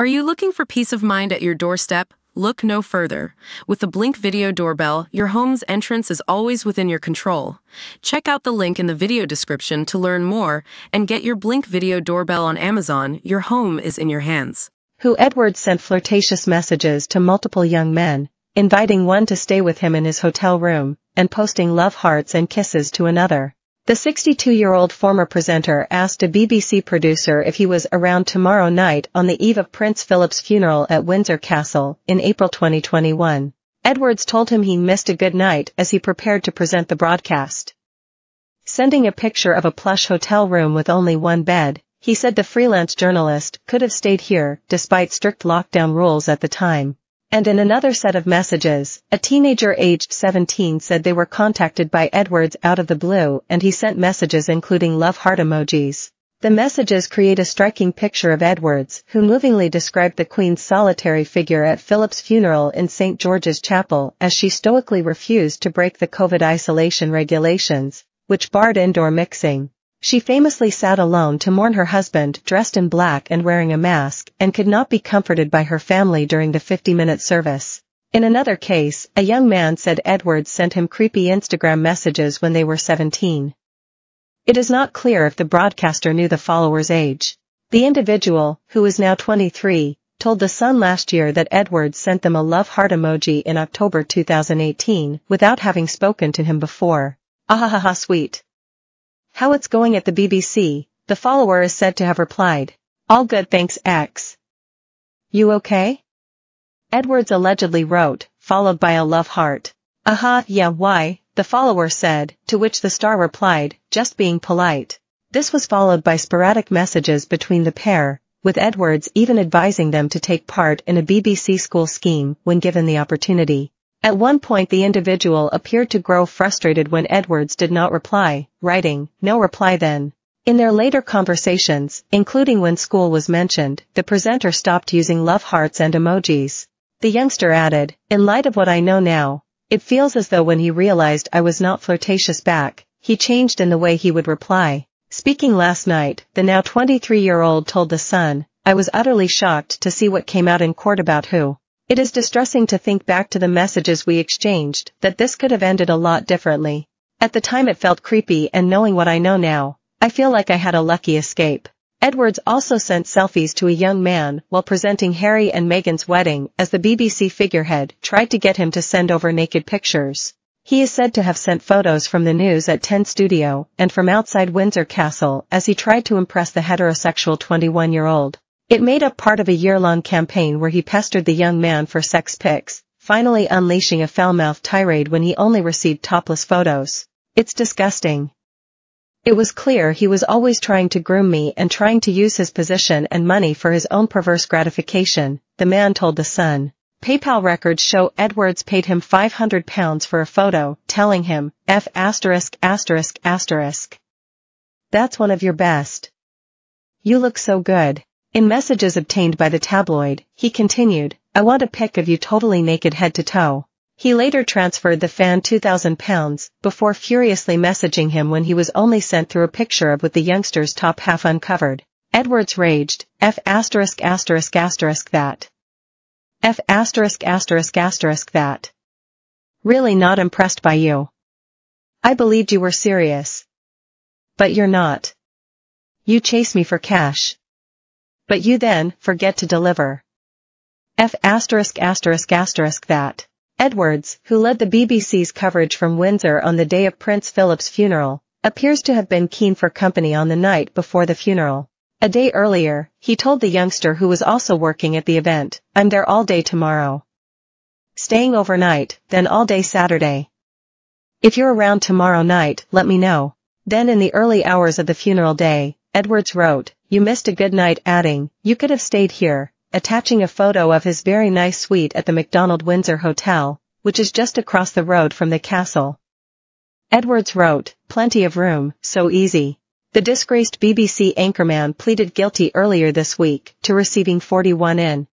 Are you looking for peace of mind at your doorstep? Look no further. With the Blink Video Doorbell, your home's entrance is always within your control. Check out the link in the video description to learn more and get your Blink Video Doorbell on Amazon. Your home is in your hands. Huw Edwards sent flirtatious messages to multiple young men, inviting one to stay with him in his hotel room, and posting love hearts and kisses to another. The 62-year-old former presenter asked a BBC producer if he was around tomorrow night on the eve of Prince Philip's funeral at Windsor Castle in April 2021. Edwards told him he missed a good night as he prepared to present the broadcast. Sending a picture of a plush hotel room with only one bed, he said the freelance journalist could have stayed here despite strict lockdown rules at the time. And in another set of messages, a teenager aged 17 said they were contacted by Edwards out of the blue and he sent messages including love heart emojis. The messages create a striking picture of Edwards, who movingly described the Queen's solitary figure at Philip's funeral in St. George's Chapel as she stoically refused to break the COVID isolation regulations, which barred indoor mixing. She famously sat alone to mourn her husband dressed in black and wearing a mask and could not be comforted by her family during the 50-minute service. In another case, a young man said Edwards sent him creepy Instagram messages when they were 17. It is not clear if the broadcaster knew the follower's age. The individual, who is now 23, told The Sun last year that Edwards sent them a love heart emoji in October 2018 without having spoken to him before. Ahahaha sweet. How it's going at the BBC, the follower is said to have replied. All good thanks X. You okay? Edwards allegedly wrote, followed by a love heart. Aha, yeah, why, the follower said, to which the star replied, just being polite. This was followed by sporadic messages between the pair, with Edwards even advising them to take part in a BBC school scheme when given the opportunity. At one point the individual appeared to grow frustrated when Edwards did not reply, writing, no reply then. In their later conversations, including when school was mentioned, the presenter stopped using love hearts and emojis. The youngster added, in light of what I know now, it feels as though when he realized I was not flirtatious back, he changed in the way he would reply. Speaking last night, the now 23-year-old told The Sun, I was utterly shocked to see what came out in court about who. It is distressing to think back to the messages we exchanged, that this could have ended a lot differently. At the time it felt creepy and knowing what I know now, I feel like I had a lucky escape. Edwards also sent selfies to a young man while presenting Harry and Meghan's wedding as the BBC figurehead tried to get him to send over naked pictures. He is said to have sent photos from the News at 10 studio and from outside Windsor Castle as he tried to impress the heterosexual 21-year-old. It made up part of a year-long campaign where he pestered the young man for sex pics, finally unleashing a foul-mouthed tirade when he only received topless photos. It's disgusting. It was clear he was always trying to groom me and trying to use his position and money for his own perverse gratification, the man told The Sun. PayPal records show Edwards paid him £500 for a photo, telling him, F asterisk asterisk asterisk. That's one of your best. You look so good. In messages obtained by the tabloid, he continued, I want a pic of you totally naked head to toe. He later transferred the fan £2,000 before furiously messaging him when he was only sent through a picture of with the youngster's top half uncovered. Edwards raged, F asterisk asterisk asterisk that. F asterisk asterisk asterisk that. Really not impressed by you. I believed you were serious. But you're not. You chase me for cash. But you then forget to deliver. F asterisk asterisk asterisk that. Edwards, who led the BBC's coverage from Windsor on the day of Prince Philip's funeral, appears to have been keen for company on the night before the funeral. A day earlier, he told the youngster who was also working at the event, I'm there all day tomorrow. Staying overnight, then all day Saturday. If you're around tomorrow night, let me know. Then in the early hours of the funeral day, Edwards wrote, you missed a good night adding, you could have stayed here, attaching a photo of his very nice suite at the Macdonald Windsor Hotel, which is just across the road from the castle. Edwards wrote, plenty of room, so easy. The disgraced BBC anchorman pleaded guilty earlier this week to receiving 41 in